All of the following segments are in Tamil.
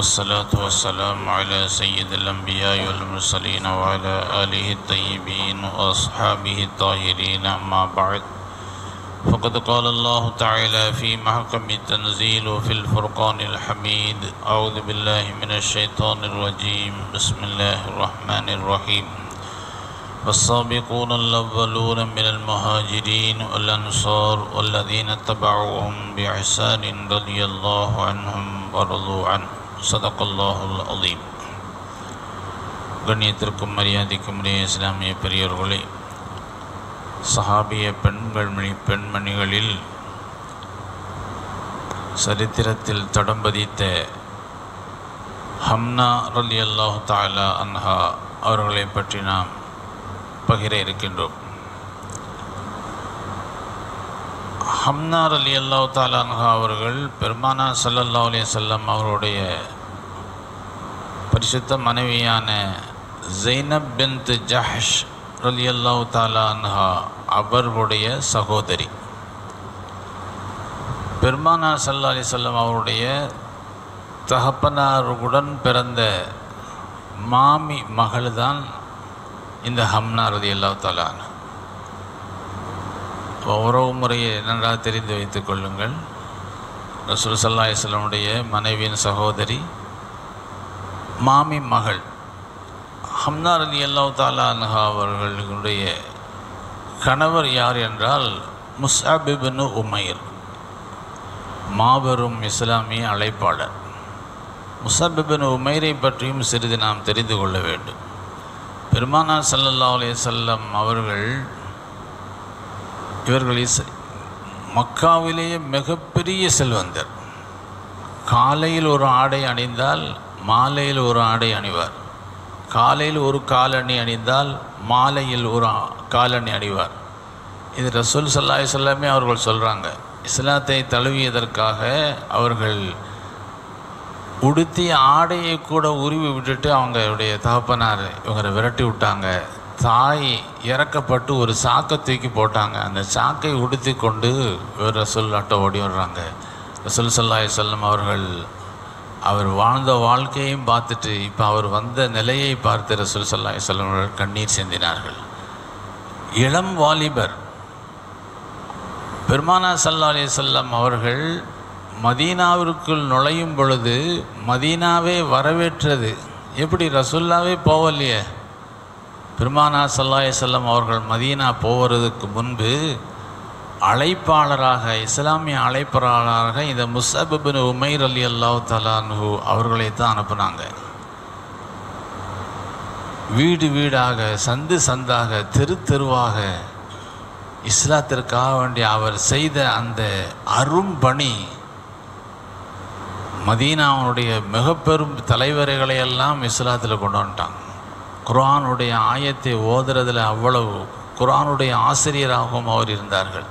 والصلاة والسلام على سيد الأنبياء والمرسلين وعلى آله الطيبين وأصحابه الطاهرين أما بعد. فقد قال الله تعالى في محكم التنزيل في الفرقان الحميد أعوذ بالله من الشيطان الرجيم. بسم الله الرحمن الرحيم. والسابقون الأولون من المهاجرين والأنصار والذين اتبعوهم بإحسان رضي الله عنهم ورضوا عنه. சதக்கல்லாஹுல் அதீம் கண்ணியத்திற்கும் மரியாதைக்கும் உடைய இஸ்லாமிய பெரியோர்களே சஹாபிய பெண்கள்மணி பெண்மணிகளில் சரித்திரத்தில் தடம் பதித்த ஹம்னா ரலி அல்லாஹு தாலா அன்ஹா அவர்களை பற்றி நாம் பகிர இருக்கின்றோம். ஹம்னார் அலி அல்லா தாலான்ஹா அவர்கள் பெருமானா சல்லல்லா அலி செல்லம் அவருடைய பரிசுத்த மனைவியான ஜெய்னப் பின்த் ஜஹஷ் அலி அல்லாஹ் தாலான்ஹா அவர்களுடைய சகோதரி. பெருமானா சல்லா அலி செல்லம் அவருடைய தகப்பனாருடன் பிறந்த மாமி மகள் தான் இந்த ஹம்னா அலி அல்லா தலான் உறவு முறையை நன்றாக தெரிந்து வைத்துக் கொள்ளுங்கள். ரசூல் சல்லாஹலமுடைய மனைவியின் சகோதரி மாமி மகள் ஹம்னா ரதி அல்லா தாலான்ஹா அவர்களுடைய கணவர் யார் என்றால் முசாபிபின் உமைர் மாபெரும் இஸ்லாமிய அழைப்பாளர். முசாபிபின் உமைரை பற்றியும் சிறிது நாம் தெரிந்து கொள்ள வேண்டும். பெருமானா சல்லல்லா அலே செல்லம் அவர்கள் இவர்கள் இஸ் மக்காவிலேயே மிகப்பெரிய செல்வந்தர். காலையில் ஒரு ஆடை அணிந்தால் மாலையில் ஒரு ஆடை அணிவார். காலையில் ஒரு காலணி அணிந்தால் மாலையில் ஒரு காலணி அணிவார். இது ரசூல் சல்லாஹ் சொல்லாமே அவர்கள் சொல்கிறாங்க இஸ்லாத்தை தழுவியதற்காக அவர்கள் உடுத்திய ஆடையை கூட உருவி விட்டுட்டு அவங்களுடைய தகப்பனார் இவங்களை விரட்டி விட்டாங்க. தாய் இறக்கப்பட்டு ஒரு சாக்கை தூக்கி போட்டாங்க. அந்த சாக்கை உடுத்தி கொண்டு இவர் ரசூல் அட்டை ஓடி வர்றாங்க ரசூல் சல்லாஹ் செல்லம் அவர்கள் அவர் வாழ்ந்த வாழ்க்கையும் பார்த்துட்டு இப்போ அவர் வந்த நிலையை பார்த்து ரசூல் சல்லாஹ் செல்லம் அவர்கள் கண்ணீர் சிந்தினார்கள். இளம் வாலிபர் பெருமானா சல்லா அலி சொல்லம் அவர்கள் மதீனாவிற்குள் நுழையும் பொழுது மதீனாவே வரவேற்றது. எப்படி ரசுல்லாவே போவலையே பெருமானா சல்லாஹ் செல்லம் அவர்கள் மதீனா போவதுக்கு முன்பு அழைப்பாளராக இஸ்லாமிய அழைப்பாளராக இந்த முசபின் உமைர் அலி அல்லாஹ் தலான்ஹு அவர்களை தான் அனுப்புனாங்க. வீடு வீடாக சந்து சந்தாக தெரு தெருவாக இஸ்லாத்திற்காக வேண்டிய அவர் செய்த அந்த அரும்பணி மதீனாவுடைய மிகப்பெரும் தலைவர்களையெல்லாம் தலைவர்களை எல்லாம் இஸ்லாத்தில் கொண்டு வந்துட்டாங்க. குரானுடைய ஆயத்தை ஓதுறதில் அவ்வளவு குரானுடைய ஆசிரியராகவும் அவர் இருந்தார்கள்.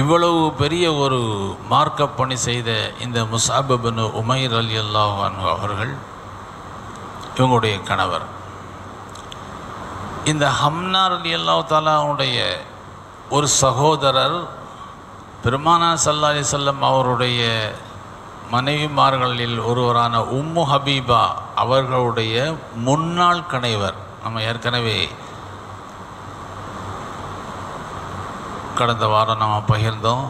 இவ்வளவு பெரிய ஒரு மார்க்க பணி செய்த இந்த முசாபிபின் உமைர் அலி அல்லாஹ் அவர்கள் இவங்களுடைய கணவர். இந்த ஹம்னார் அலி அல்லா தாலாவுடைய ஒரு சகோதரர் பெருமானா சல்லா அலி செல்லம் அவருடைய மனைவிமார்களில் ஒருவரான உம்மு ஹபீபா அவர்களுடைய முன்னாள் கணைவர் நம்ம ஏற்கனவே கடந்த வாரம் நம்ம பகிர்ந்தோம்.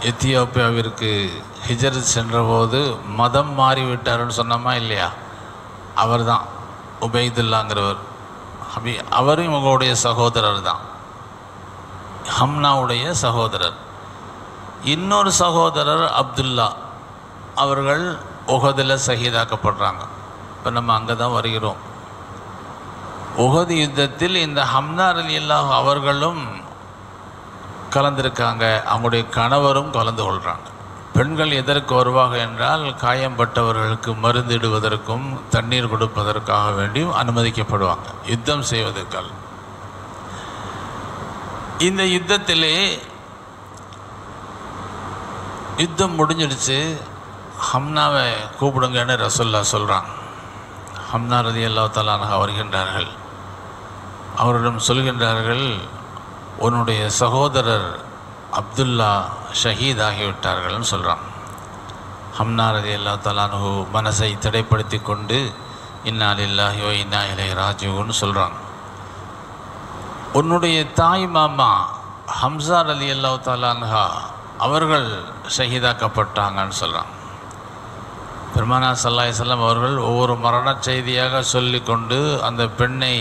எத்தியோப்பியாவிற்கு ஹிஜர் சென்றபோது மதம் மாறிவிட்டார்னு சொன்னோமா இல்லையா? அவர் தான் உபைதுல்லாங்கிறவர். அபி அவரும் இவங்களுடைய சகோதரர் தான் ஹம்னாவுடைய சகோதரர். இன்னொரு சகோதரர் அப்துல்லா. அவர்கள் உகதில் சகிதாக்கப்படுறாங்க. இப்போ நம்ம அங்கே தான் வருகிறோம். உகது யுத்தத்தில் இந்த ஹம்னார் அலி அல்லாஹ் அவர்களும் கலந்திருக்காங்க. அவங்களுடைய கணவரும் கலந்து கொள்கிறாங்க பெண்கள் எதற்கு வருவாங்க என்றால் காயம்பட்டவர்களுக்கு மருந்திடுவதற்கும் தண்ணீர் கொடுப்பதற்காக வேண்டியும் அனுமதிக்கப்படுவாங்க. யுத்தம் செய்வதற்கால் இந்த யுத்தத்திலே யுத்தம் முடிஞ்சிடுச்சு. ஹம்னாவை கூப்பிடுங்கன்னு ரசோல்லா சொல்கிறான் ஹம்னா ரதி அல்லா தலானாக வருகின்றார்கள். அவரிடம் சொல்கின்றார்கள் உன்னுடைய சகோதரர் அப்துல்லா ஷஹீத் ஆகிவிட்டார்கள்னு சொல்கிறான் ஹம்னா ரதி அல்லா தலானு மனசை தடைப்படுத்தி கொண்டு இன்னாலில்லாஹியோ இன்னா இலை ராஜுன்னு சொல்கிறான் உன்னுடைய தாய் மாமா ஹம்சார் அலி அல்லா தாலான்ஹா அவர்கள் ஷஹீதாக்கப்பட்டாங்கன்னு சொல்கிறான் பெருமானா சல்லாஹ் செல்லம் அவர்கள் ஒவ்வொரு மரண செய்தியாக சொல்லி கொண்டு அந்த பெண்ணை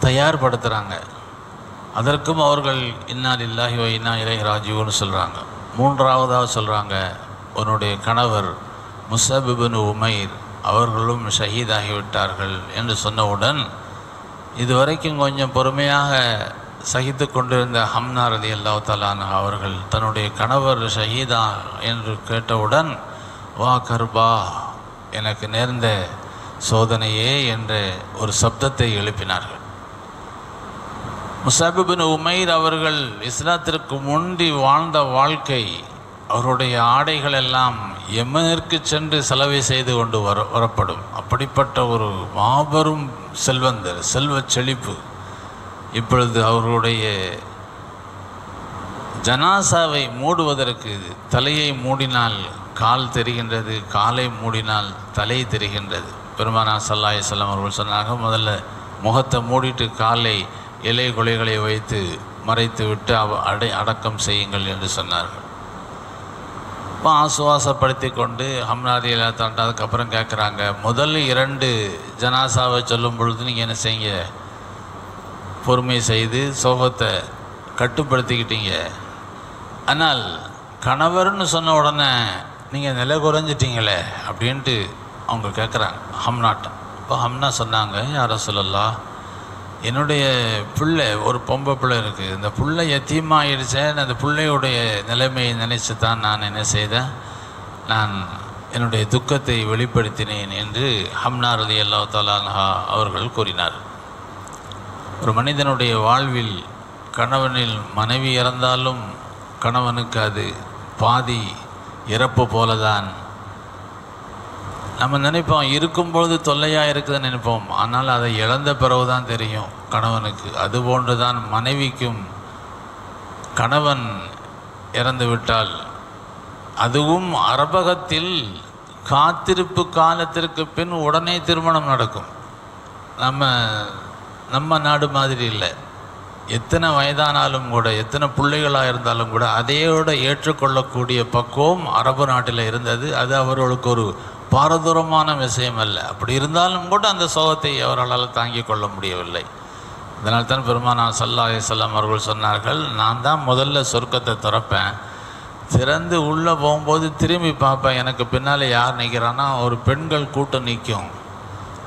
தயார்படுத்துகிறாங்க அதற்கும் அவர்கள் இன்னால் இல்லாஹி இன்னா இலை ராஜீவ்னு சொல்கிறாங்க மூன்றாவதாக சொல்கிறாங்க உன்னுடைய கணவர் முசபிபின் உமைர் அவர்களும் ஷஹீதாகிவிட்டார்கள் என்று சொன்னவுடன் இதுவரைக்கும் கொஞ்சம் பொறுமையாக சகித்து கொண்டிருந்த ஹம்னா ரதி அல்லா தலான் அவர்கள் தன்னுடைய கணவர் ஷஹீதா என்று கேட்டவுடன் வா கர்பா எனக்கு நேர்ந்த சோதனையே என்ற ஒரு சப்தத்தை எழுப்பினார்கள். முசாபிபின் உமைர் அவர்கள் இஸ்லாத்திற்கு முந்தி வாழ்ந்த வாழ்க்கை அவருடைய ஆடைகள் எல்லாம் எமனிற்கு சென்று செலவை செய்து கொண்டு வர வரப்படும். அப்படிப்பட்ட ஒரு மாபெரும் செல்வந்தர் செல்வச் செழிப்பு. இப்பொழுது அவர்களுடைய ஜனாசாவை மூடுவதற்கு தலையை மூடினால் கால் தெரிகின்றது காலை மூடினால் தலை தெரிகின்றது. பெருமானா சல்லாஹ் செல்லம் அவர்கள் சொன்னாங்க முதல்ல முகத்தை மூடிட்டு காலை இலை கொலைகளை வைத்து மறைத்து விட்டு அவ அடை அடக்கம் செய்யுங்கள் என்று சொன்னார்கள். இப்போ ஆசுவாசப்படுத்தி கொண்டு ஹம்னாதி எல்லா தாண்டதுக்கப்புறம் கேட்குறாங்க முதல் இரண்டு ஜனாசாவை சொல்லும் பொழுது நீங்கள் என்ன செய்யுங்க? பொறுமை செய்து சோகத்தை கட்டுப்படுத்திக்கிட்டீங்க. ஆனால் கணவர்னு சொன்ன உடனே நீங்கள் நிலை குறைஞ்சிட்டீங்களே அப்படின்ட்டு அவங்க கேட்குறாங்க ஹம்னாட்ட இப்போ ஹம்னா சொன்னாங்க யார சொல்லலா என்னுடைய பிள்ளை ஒரு பொம்பை பிள்ளை இருக்குது இந்த பிள்ளை எத்தியமாகிடுச்சேன் அந்த பிள்ளையுடைய நிலைமையை நினைச்சு தான் நான் என்ன செய்தேன். நான் என்னுடைய துக்கத்தை வெளிப்படுத்தினேன் என்று ஹம்னா ரதி அல்லா தலான்ஹா அவர்கள் கூறினார். ஒரு மனிதனுடைய வாழ்வில் கணவனில் மனைவி இறந்தாலும் கணவனுக்கு அது பாதி இறப்பு போலதான். நம்ம நினைப்போம் இருக்கும்பொழுது தொல்லையாக இருக்குதுன்னு நினைப்போம். ஆனால் அதை இழந்த பிறகு தான் தெரியும் கணவனுக்கு. அதுபோன்று தான் மனைவிக்கும் கணவன் இறந்து விட்டால். அதுவும் அரபகத்தில் காத்திருப்பு காலத்திற்கு பின் உடனே திருமணம் நடக்கும். நம்ம நம்ம நாடு மாதிரி இல்லை. எத்தனை வயதானாலும் கூட எத்தனை பிள்ளைகளாக இருந்தாலும் கூட அதையோட ஏற்றுக்கொள்ளக்கூடிய பக்குவம் அரபு நாட்டில் இருந்தது. அது அவர்களுக்கு ஒரு பாரதூரமான விஷயம் அல்ல. அப்படி இருந்தாலும் கூட அந்த சோகத்தை அவர்களால் தாங்கிக் கொள்ள முடியவில்லை. அதனால் தான் பெருமானா சல்லா அலிசல்லாம் அவர்கள் சொன்னார்கள் நான் தான் முதல்ல சொர்க்கத்தை திறப்பேன். திறந்து உள்ளே போகும்போது திரும்பி பார்ப்பேன். எனக்கு பின்னால் யார் நிற்கிறான்னா ஒரு பெண்கள் கூட்டம் நிற்கும்.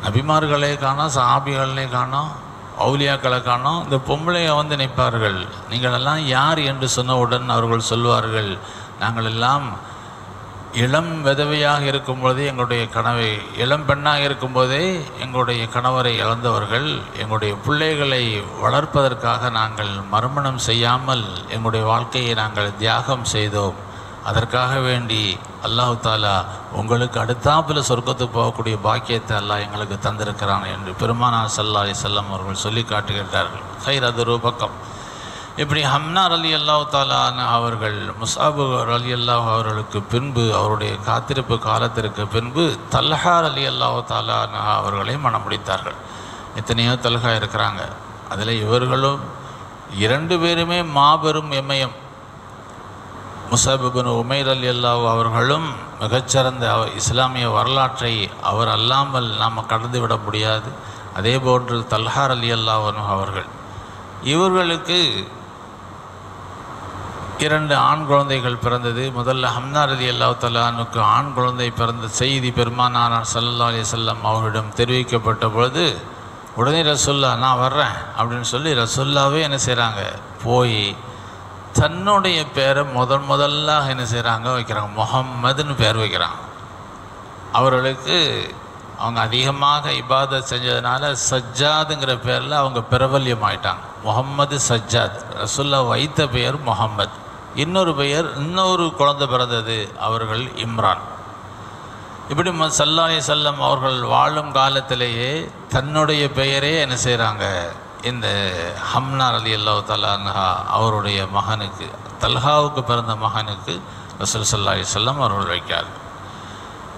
நபிமார்களே காணோம் சாபிகளே காணோம். அவுலியாக்களை காணோம். இந்த பொம்பளைய வந்து நிற்பார்கள். நீங்களெல்லாம் யார்? என்று சொன்னவுடன் அவர்கள் சொல்வார்கள் நாங்கள் எல்லாம் இளம் விதவையாக இருக்கும் பொழுதே எங்களுடைய கனவை இளம் பெண்ணாக இருக்கும்போதே எங்களுடைய கணவரை இழந்தவர்கள் எங்களுடைய பிள்ளைகளை வளர்ப்பதற்காக நாங்கள் மறுமணம் செய்யாமல் எங்களுடைய வாழ்க்கையை நாங்கள் தியாகம் செய்தோம். அதற்காக வேண்டி அல்லாஹு தாலா உங்களுக்கு அடுத்தாப்பில் சொர்க்கத்துக்கு போகக்கூடிய பாக்கியத்தை அல்லாஹ் எங்களுக்கு தந்திருக்கிறான் என்று பெருமானா சல்லா செல்லம் அவர்கள் சொல்லி காட்டுகின்றார்கள். ஹைர் அது ஒரு பக்கம் இப்படி ஹம்னார் அலி அல்லாஹ் தாலான அவர்கள் முசாபு அலி அல்லாஹ் அவர்களுக்கு பின்பு அவருடைய காத்திருப்பு காலத்திற்கு பின்பு தல்ஹார் அலி அல்லாஹ் தாலான அவர்களை மனம் முடித்தார்கள் எத்தனையோ தல்ஹா இருக்கிறாங்க. அதில் இவர்களும் இரண்டு பேருமே மாபெரும் எமயம் முசாபிபின் உமைர் அலி அல்லாஹ் அவர்களும் மிகச்சிறந்த இஸ்லாமிய வரலாற்றை அவர் அல்லாமல் நாம் கடந்து விட முடியாது. அதே போன்று தல்ஹார் அலி அல்லாஹ் அவர்கள். இவர்களுக்கு இரண்டு ஆண் குழந்தைகள் பிறந்தது. முதல்ல ஹம்னார் அலி அல்லாஹ் தலானுக்கு ஆண் குழந்தை பிறந்த செய்தி பெருமானார் சல்லா அலி சொல்லம் அவர்களிடம் தெரிவிக்கப்பட்ட பொழுது உடனே ரசுல்லா நான் வர்றேன் அப்படின்னு சொல்லி ரசுல்லாவே என்ன செய்கிறாங்க போய் தன்னுடைய பேரை முதன் முதல்ல என்ன செய்கிறாங்க வைக்கிறாங்க. முகம்மதுன்னு பேர் வைக்கிறாங்க. அவர்களுக்கு அவங்க அதிகமாக இபாத செஞ்சதுனால சஜ்ஜாதுங்கிற பேரில் அவங்க பிரபல்யம் ஆயிட்டாங்க முகம்மது சஜ்ஜாத் ரசுல்லா வைத்த பெயர் முகம்மது இன்னொரு பெயர் இன்னொரு குழந்தை பிறந்தது அவர்கள் இம்ரான். இப்படி ம சல்லாஹி செல்லம் அவர்கள் வாழும் காலத்திலேயே தன்னுடைய பெயரே என்ன செய்கிறாங்க இந்த ஹம்னார் அலி அல்லா தலான்ஹா அவருடைய மகனுக்கு தல்ஹாவுக்கு பிறந்த மகனுக்கு ரசூல் சல்லாஹ் செல்லம் அவர்கள் வைக்கார்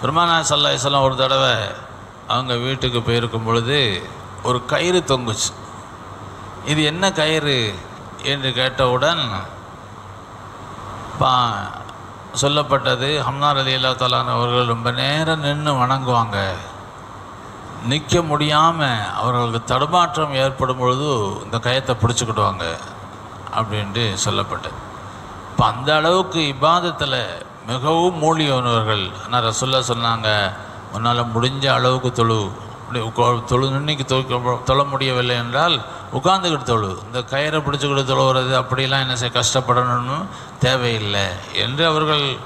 பெருமானா சல்லாஹல்லாம் ஒரு தடவை அவங்க வீட்டுக்கு போயிருக்கும் பொழுது ஒரு கயிறு தொங்குச்சு. இது என்ன கயிறு என்று கேட்டவுடன் பா சொல்லப்பட்டது ஹம்னார் அலி அல்லா தலான் அவர்கள் ரொம்ப நேரம் நின்று வணங்குவாங்க. நிற்க முடியாமல் அவர்களுக்கு தடுமாற்றம் ஏற்படும் பொழுது இந்த கயத்தை பிடிச்சிக்கிடுவாங்க அப்படின்ட்டு சொல்லப்பட்டது. இப்போ அந்த அளவுக்கு இபாதத்தில் மிகவும் மூழ்கியவனவர்கள் ஆனால் ரசுல்லா சொன்னாங்க உன்னால் முடிஞ்ச அளவுக்கு தொழு. அப்படி தொழு நின்னைக்கு தொழ தொழ முடியவில்லை என்றால் உட்காந்துக்கிட்டு தொழு. இந்த கயிறை பிடிச்சிக்கிட்டு தொழுகிறது அப்படிலாம் என்ன செய்ய கஷ்டப்படணும்னு தேவையில்லை என்று அவர்கள்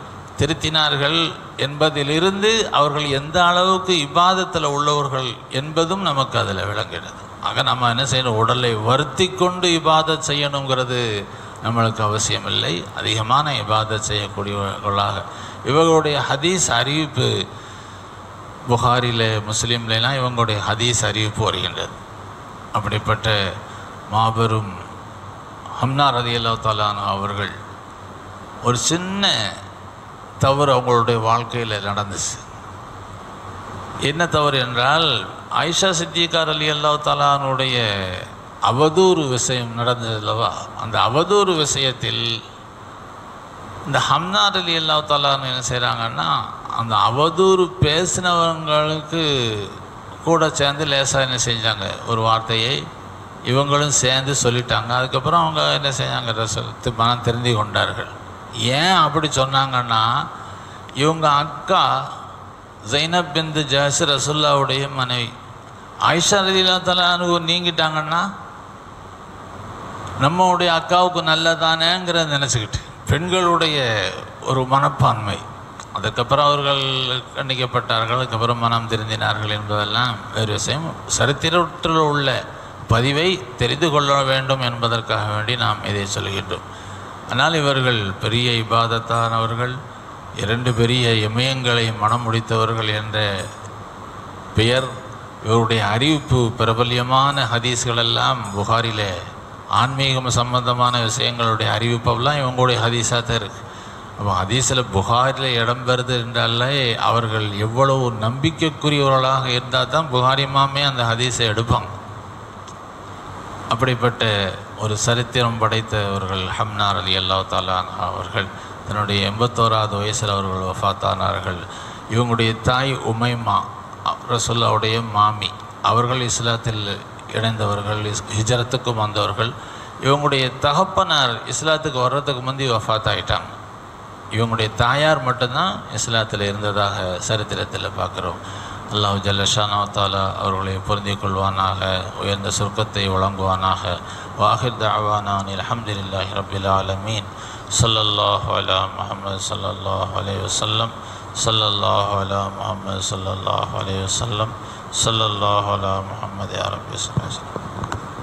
திருத்தினார்கள் என்பதிலிருந்து அவர்கள் எந்த அளவுக்கு இவ்வாதத்தில் உள்ளவர்கள் என்பதும் நமக்கு அதில் விளங்குகிறது. ஆக நம்ம என்ன செய்யணும்? உடலை வருத்தி கொண்டு இபாதத் செய்யணுங்கிறது நம்மளுக்கு அவசியமில்லை. அதிகமான இபாதத் செய்யக்கூடியவர்களாக. இவர்களுடைய ஹதீஸ் அறிவிப்பு புகாரில் முஸ்லீம்லாம் இவங்களுடைய ஹதீஸ் அறிவிப்பு வருகின்றது. அப்படிப்பட்ட மாபெரும் ஹம்னா ரதி அல்லா அவர்கள் ஒரு சின்ன தவறு அவங்களுடைய வாழ்க்கையில் நடந்துச்சு. என்ன தவறு என்றால் ஆயிஷா சித்திகார் அலி அல்லா தாலானுடைய அவதூறு விஷயம் நடந்தது அல்லவா? அந்த அவதூறு விஷயத்தில் இந்த ஹம்னார் அலி அல்லா தாலான்னு என்ன செய்கிறாங்கன்னா அந்த அவதூறு பேசினவங்களுக்கு கூட சேர்ந்து லேசாக என்ன செஞ்சாங்க? ஒரு வார்த்தையை இவங்களும் சேர்ந்து சொல்லிட்டாங்க. அதுக்கப்புறம் அவங்க என்ன செஞ்சாங்க? ரசத்து மனம் திருந்தி கொண்டார்கள். ஏன் அப்படி சொன்னாங்கன்னா இவங்க அக்கா ஜைனப் பிந்து ஜாஸ் ரசுல்லாவுடைய மனைவி. ஆயிஷா ரதிலா தலானு நீங்கிட்டாங்கன்னா நம்மளுடைய அக்காவுக்கு நல்லதானேங்கிறத நினச்சிக்கிட்டு பெண்களுடைய ஒரு மனப்பான்மை. அதுக்கப்புறம் அவர்கள் கண்டிக்கப்பட்டார்கள் அதுக்கப்புறம் மனம் திருந்தினார்கள் என்பதெல்லாம் வேறு விஷயம். சரித்திரத்தில் உள்ள பதிவை தெரிந்து கொள்ள வேண்டும் என்பதற்காக வேண்டி நாம் இதை சொல்கின்றோம். ஆனால் இவர்கள் பெரிய இபாதத்தானவர்கள் இரண்டு பெரிய இமயங்களை மனம் முடித்தவர்கள் என்ற பெயர் இவருடைய அறிவிப்பு பிரபல்யமான ஹதீஸ்கள் எல்லாம் புகாரிலே ஆன்மீகம் சம்பந்தமான விஷயங்களுடைய அறிவிப்பெல்லாம் இவங்களுடைய ஹதீஸாக தான் இருக்குது அப்போ ஹதீஸில் புகாரில் இடம் பெறுது என்றாலே அவர்கள் எவ்வளவு நம்பிக்கைக்குரியவர்களாக இருந்தால் தான் புகாரிமாமே அந்த ஹதீஸை எடுப்பாங்க. அப்படிப்பட்ட ஒரு சரித்திரம் படைத்தவர்கள் ஹம்னார் அலி அல்லா தாலானா அவர்கள் தன்னுடைய எண்பத்தோராவது வயசில் அவர்கள் வஃபாத்தானார்கள் இவங்களுடைய தாய் உமைமா ரசுல்லாவுடைய மாமி அவர்கள் இஸ்லாத்தில் இணைந்தவர்கள் இஸ்- ஹிஜரத்துக்கும் வந்தவர்கள். இவங்களுடைய தகப்பனார் இஸ்லாத்துக்கு வர்றதுக்கு முந்தி வஃபாத் ஆயிட்டாங்க இவங்களுடைய தாயார் மட்டும்தான் இஸ்லாத்தில் இருந்ததாக சரித்திரத்தில் பார்க்குறோம். அல்லாஹ் ஜல்லஷானா தாலா அவர்களை பொருந்திக் கொள்வானாக உயர்ந்த சுருக்கத்தை வழங்குவானாக வாஹிர் தாவானான் அல்ஹம்துலில்லாஹி ரபில் ஆலமீன் ஸல்லல்லாஹு அலா முஹம்மது ஸல்லல்லாஹு அலைஹி வஸல்லம் ஸல்லல்லாஹு அலா முஹம்மது ஸல்லல்லாஹு அலைஹி வஸல்லம் ஸல்லல்லாஹு அலா முஹம்மது யா ரப்பி ஸல்லல்லாஹு அலைஹி வஸல்லம்